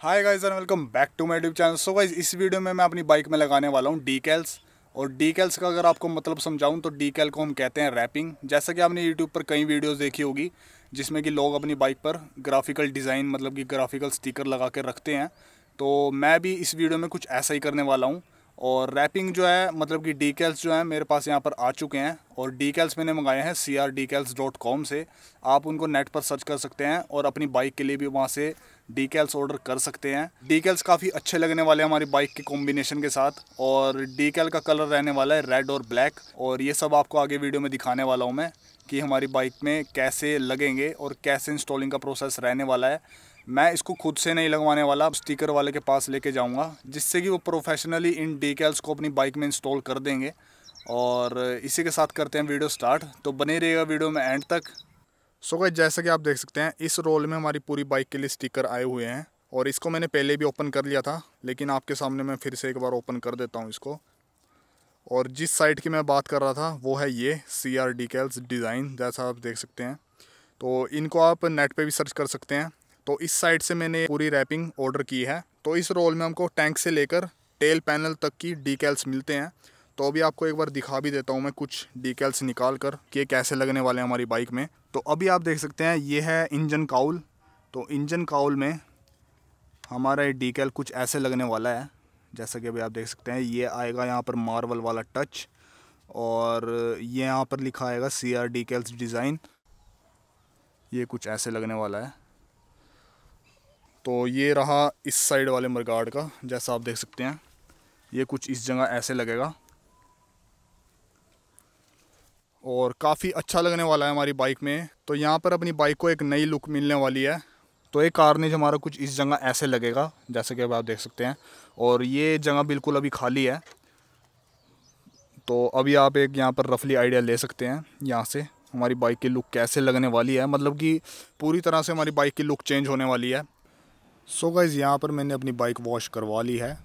Hi guys and welcome back to my YouTube channel so guys इस video में मैं अपनी बाइक में लगाने वाला हूँ डीकेल्स और डीकेल्स का अगर आपको मतलब समझाऊँ तो डीकेल को हम कहते हैं रैपिंग जैसा कि आपने यूट्यूब पर कई वीडियोस देखी होगी जिसमें कि लोग अपनी बाइक पर ग्राफिकल डिज़ाइन मतलब कि ग्राफिकल स्टिकर लगा के रखते हैं। तो मैं भी इस वीडियो में कुछ ऐसा ही करने वाला हूँ। और रैपिंग जो है मतलब कि डीकेल्स जो है, मेरे पास यहाँ पर आ चुके हैं। और डीकेल्स मैंने मंगाए हैं C R decals dot com से। आप उनको नेट पर सर्च कर सकते हैं और अपनी बाइक के लिए भी वहाँ से डीकेल्स ऑर्डर कर सकते हैं। डीकेल्स काफ़ी अच्छे लगने वाले हैं हमारी बाइक के कॉम्बिनेशन के साथ। और डीकेल का कलर रहने वाला है रेड और ब्लैक और ये सब आपको आगे वीडियो में दिखाने वाला हूँ मैं। कि हमारी बाइक में कैसे लगेंगे और कैसे इंस्टॉलिंग का प्रोसेस रहने वाला है। मैं इसको खुद से नहीं लगवाने वाला स्टिकर वाले के पास लेके जाऊँगा, जिससे कि वो प्रोफेशनली इन डीकेल्स को अपनी बाइक में इंस्टॉल कर देंगे। और इसी के साथ करते हैं वीडियो स्टार्ट तो बने रहेगा वीडियो में एंड तक। सो गई जैसा कि आप देख सकते हैं, इस रोल में हमारी पूरी बाइक के लिए स्टिकर आए हुए हैं। और इसको मैंने पहले भी ओपन कर लिया था, लेकिन आपके सामने मैं फिर से एक बार ओपन कर देता हूँ इसको। और जिस साइड की मैं बात कर रहा था, वो है ये सी आर डीकेल्स डिज़ाइन जैसा आप देख सकते हैं। तो इनको आप नेट पे भी सर्च कर सकते हैं। तो इस साइड से मैंने पूरी रैपिंग ऑर्डर की है। तो इस रोल में हमको टैंक से लेकर टेल पैनल तक की डीकेल्स मिलते हैं। तो अभी आपको एक बार दिखा भी देता हूँ मैं कुछ डीकेल्स निकाल कर कि कैसे लगने वाले हैं हमारी बाइक में। तो अभी आप देख सकते हैं, ये है इंजन काउल। तो इंजन काउल में हमारा ये डीकेल कुछ ऐसे लगने वाला है। जैसा कि अभी आप देख सकते हैं, ये आएगा यहाँ पर मार्वल वाला टच और ये यहाँ पर लिखा आएगा सी आर डीकेल्स डिज़ाइन ये कुछ ऐसे लगने वाला है। तो ये रहा इस साइड वाले मरगाड का, जैसा आप देख सकते हैं। ये कुछ इस जगह ऐसे लगेगा। और काफ़ी अच्छा लगने वाला है हमारी बाइक में। तो यहाँ पर अपनी बाइक को एक नई लुक मिलने वाली है। तो एक कारनेज हमारा कुछ इस जगह ऐसे लगेगा, जैसे कि अब आप देख सकते हैं। और ये जगह बिल्कुल अभी खाली है। तो अभी आप एक यहाँ पर रफली आइडिया ले सकते हैं, यहाँ से हमारी बाइक की लुक कैसे लगने वाली है। मतलब कि पूरी तरह से हमारी बाइक की लुक चेंज होने वाली है। सो गाइज़ यहाँ पर मैंने अपनी बाइक वॉश करवा ली है।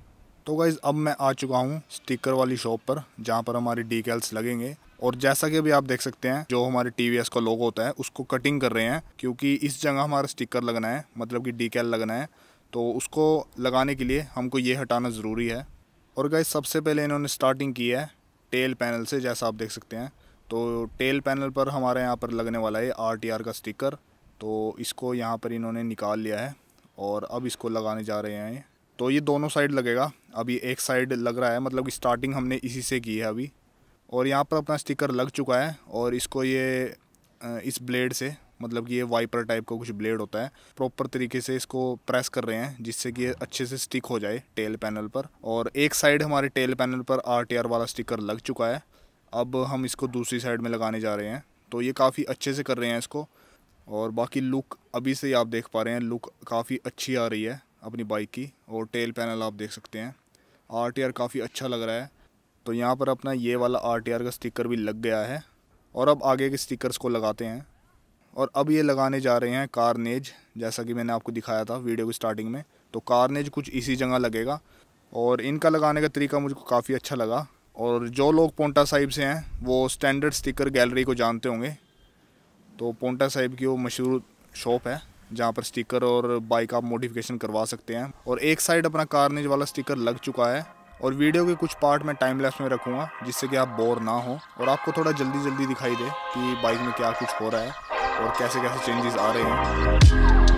तो गाइज़ अब मैं आ चुका हूँ स्टिकर वाली शॉप पर, जहाँ पर हमारी डीकेल्स लगेंगे। और जैसा कि अभी आप देख सकते हैं, जो हमारे टीवीएस का लोगो होता है, उसको कटिंग कर रहे हैं, क्योंकि इस जगह हमारा स्टिकर लगना है मतलब कि डी लगना है तो उसको लगाने के लिए हमको ये हटाना ज़रूरी है। और गाइज़ सबसे पहले इन्होंने स्टार्टिंग की है टेल पैनल से, जैसा आप देख सकते हैं। तो टेल पैनल पर हमारे यहाँ पर लगने वाला है आर का स्टिकर तो इसको यहाँ पर इन्होंने निकाल लिया है और अब इसको लगाने जा रहे हैं। तो ये दोनों साइड लगेगा। अभी एक साइड लग रहा है मतलब कि स्टार्टिंग हमने इसी से की है अभी। और यहाँ पर अपना स्टिकर लग चुका है और इसको ये इस ब्लेड से मतलब कि ये वाइपर टाइप का कुछ ब्लेड होता है प्रॉपर तरीके से इसको प्रेस कर रहे हैं जिससे कि ये अच्छे से स्टिक हो जाए टेल पैनल पर। और एक साइड हमारे टेल पैनल पर आरटीआर वाला स्टिकर लग चुका है। अब हम इसको दूसरी साइड में लगाने जा रहे हैं। तो ये काफ़ी अच्छे से कर रहे हैं इसको। और बाकी लुक अभी से ही आप देख पा रहे हैं लुक काफ़ी अच्छी आ रही है अपनी बाइक की। और टेल पैनल आप देख सकते हैं। आरटीआर काफ़ी अच्छा लग रहा है। तो यहाँ पर अपना ये वाला आरटीआर का स्टिकर भी लग गया है और अब आगे के स्टिकर्स को लगाते हैं। और अब ये लगाने जा रहे हैं कारनेज जैसा कि मैंने आपको दिखाया था वीडियो की स्टार्टिंग में। तो कारनेज कुछ इसी जगह लगेगा और इनका लगाने का तरीका मुझको काफ़ी अच्छा लगा। और जो लोग पोंटा साहिब से हैं, वो स्टैंडर्ड स्टिकर गैलरी को जानते होंगे। तो पोंटा साहिब की वो मशहूर शॉप है, जहाँ पर स्टिकर और बाइक आप मॉडिफिकेशन करवा सकते हैं। और एक साइड अपना कारनेज वाला स्टिकर लग चुका है। और वीडियो के कुछ पार्ट मैं टाइम लैप्स में रखूँगा, जिससे कि आप बोर ना हो और आपको थोड़ा जल्दी जल्दी दिखाई दे कि बाइक में क्या कुछ हो रहा है और कैसे कैसे चेंजेस आ रहे हैं।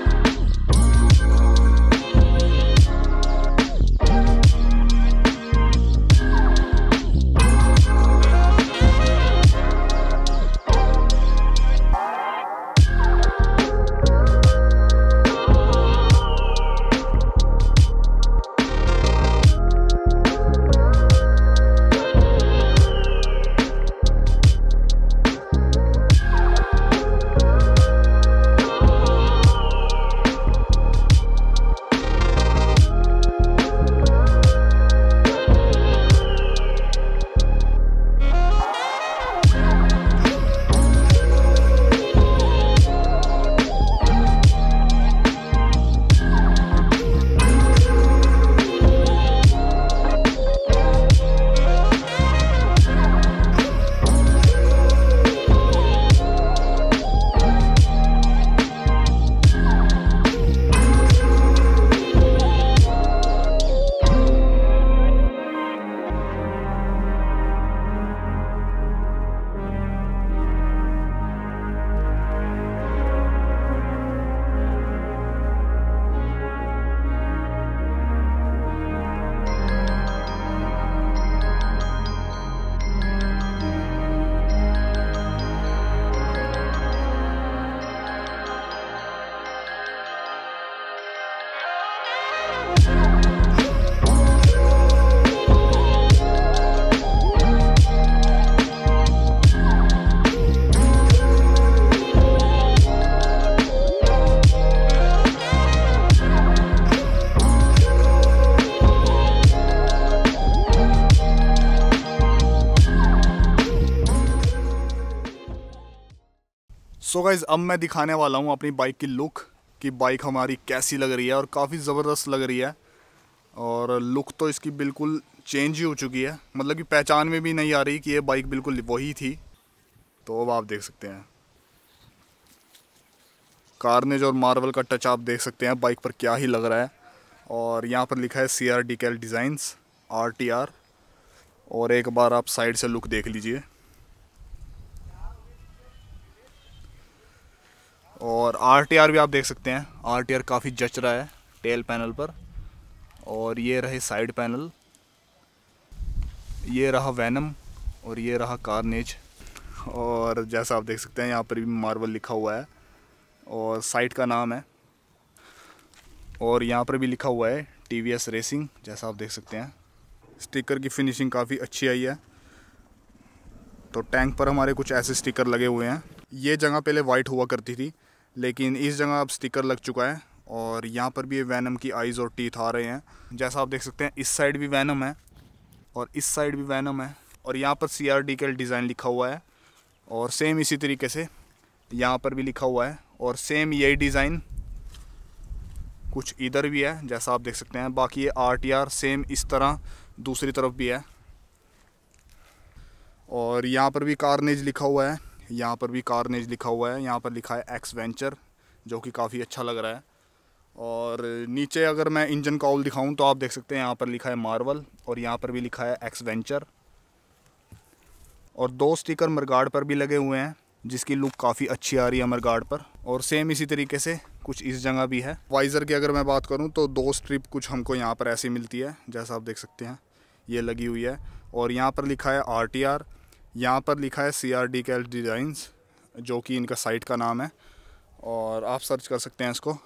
गाइज़ अब मैं दिखाने वाला हूँ अपनी बाइक की लुक कि बाइक हमारी कैसी लग रही है और काफ़ी ज़बरदस्त लग रही है। और लुक तो इसकी बिल्कुल चेंज ही हो चुकी है। मतलब कि पहचान में भी नहीं आ रही कि ये बाइक बिल्कुल वही थी। तो अब आप देख सकते हैं। कार्नेज और मार्वल का टच आप देख सकते हैं बाइक पर क्या ही लग रहा है। और यहाँ पर लिखा है C R decal designs R T R और एक बार आप साइड से लुक देख लीजिए। और आर टी आर भी आप देख सकते हैं। आर टी आर काफ़ी जच रहा है टेल पैनल पर। और ये रहे साइड पैनल ये रहा वैनम और ये रहा कार्नेज और जैसा आप देख सकते हैं, यहाँ पर भी मार्बल लिखा हुआ है और साइट का नाम है। और यहाँ पर भी लिखा हुआ है टी वी एस रेसिंग जैसा आप देख सकते हैं। स्टिकर की फिनिशिंग काफ़ी अच्छी आई है। तो टैंक पर हमारे कुछ ऐसे स्टिकर लगे हुए हैं। ये जगह पहले वाइट हुआ करती थी। लेकिन इस जगह अब स्टिकर लग चुका है और यहाँ पर भी वैनम की आइज़ और टीथ आ रहे हैं। जैसा आप देख सकते हैं, इस साइड भी वैनम है और इस साइड भी वैनम है और यहाँ पर C R decal design लिखा हुआ है और सेम इसी तरीके से यहाँ पर भी लिखा हुआ है और सेम यही डिज़ाइन कुछ इधर भी है, जैसा आप देख सकते हैं। बाकी ये आर टी आर सेम इस तरह दूसरी तरफ़ भी है। और यहाँ पर भी कारनेज लिखा हुआ है। यहाँ पर भी कारनेज लिखा हुआ है। यहाँ पर लिखा है एक्स वेंचर जो कि काफ़ी अच्छा लग रहा है। और नीचे अगर मैं इंजन का ऑल दिखाऊँ तो आप देख सकते हैं यहाँ पर लिखा है मार्वल और यहाँ पर भी लिखा है एक्स वेंचर और दो स्टिकर मरगाड पर भी लगे हुए हैं, जिसकी लुक काफ़ी अच्छी आ रही है मरगाड पर। और सेम इसी तरीके से कुछ इस जगह भी है। वाइज़र की अगर मैं बात करूँ तो दो स्ट्रिप कुछ हमको यहाँ पर ऐसी मिलती है, जैसा आप देख सकते हैं। ये लगी हुई है। और यहाँ पर लिखा है आर टी आर यहाँ पर लिखा है सी आर डी कैल डिज़ाइंस जो कि इनका साइट का नाम है, और आप सर्च कर सकते हैं इसको।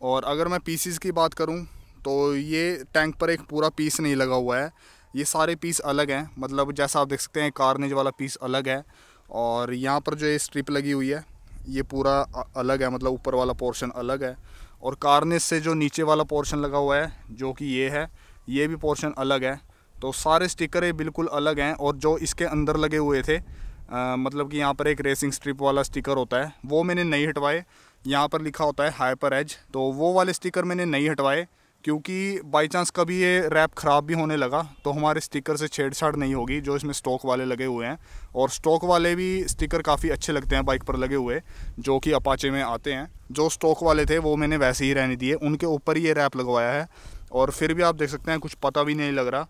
और अगर मैं पीसीस की बात करूँ तो ये टैंक पर एक पूरा पीस नहीं लगा हुआ है। ये सारे पीस अलग हैं मतलब जैसा आप देख सकते हैं कार्नेज वाला पीस अलग है, और यहाँ पर जो ये स्ट्रिप लगी हुई है, ये पूरा अलग है मतलब ऊपर वाला पोर्शन अलग है। और कार्नेज से जो नीचे वाला पोर्शन लगा हुआ है, जो कि ये है, ये भी पोर्शन अलग है। तो सारे स्टिकर ये बिल्कुल अलग हैं और जो इसके अंदर लगे हुए थे आ, मतलब कि यहाँ पर एक रेसिंग स्ट्रिप वाला स्टिकर होता है वो मैंने नहीं हटवाए। यहाँ पर लिखा होता है हाइपर एज तो वो वाले स्टिकर मैंने नहीं हटवाए क्योंकि बाई चांस कभी ये रैप ख़राब भी होने लगा तो हमारे स्टिकर से छेड़छाड़ नहीं होगी जो इसमें स्टॉक वाले लगे हुए हैं। और स्टॉक वाले भी स्टिकर काफ़ी अच्छे लगते हैं बाइक पर लगे हुए जो कि अपाचे में आते हैं। जो स्टॉक वाले थे वो मैंने वैसे ही रहने दिए उनके ऊपर ही ये रैप लगवाया है। और फिर भी आप देख सकते हैं कुछ पता भी नहीं लग रहा।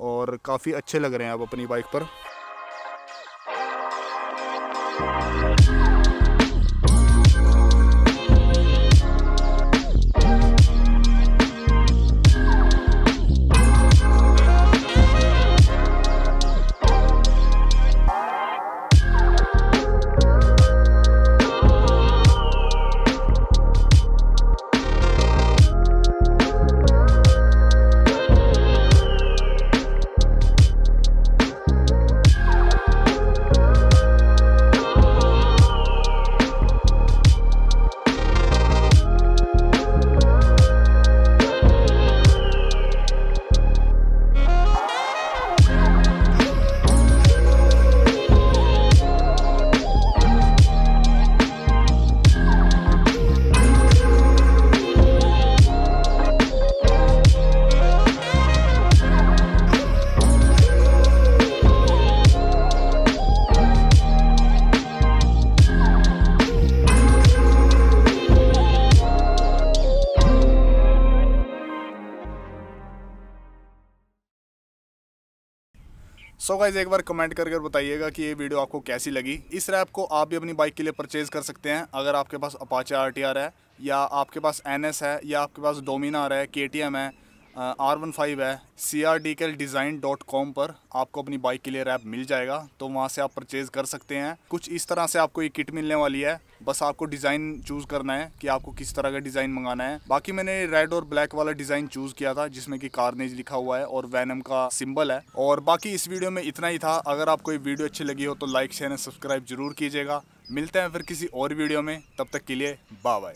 और काफ़ी अच्छे लग रहे हैं आप अपनी बाइक पर। सो so गाइज़ एक बार कमेंट करके बताइएगा कि ये वीडियो आपको कैसी लगी। इस रैप को आप भी अपनी बाइक के लिए परचेज़ कर सकते हैं। अगर आपके पास अपाचे आर है, या आपके पास एनएस है, या आपके पास डोमिनार है के है आर वन फाइव है। C R decal design dot com पर आपको अपनी बाइक के लिए रैप मिल जाएगा। तो वहाँ से आप परचेज़ कर सकते हैं। कुछ इस तरह से आपको ये किट मिलने वाली है। बस आपको डिज़ाइन चूज़ करना है कि आपको किस तरह का डिज़ाइन मंगाना है। बाकी मैंने रेड और ब्लैक वाला डिज़ाइन चूज़ किया था, जिसमें कि कार्नेज लिखा हुआ है और वैनम का सिंबल है। और बाकी इस वीडियो में इतना ही था। अगर आपको ये वीडियो अच्छी लगी हो तो लाइक शेयर एंड सब्सक्राइब ज़रूर कीजिएगा। मिलते हैं फिर किसी और वीडियो में। तब तक के लिए बाय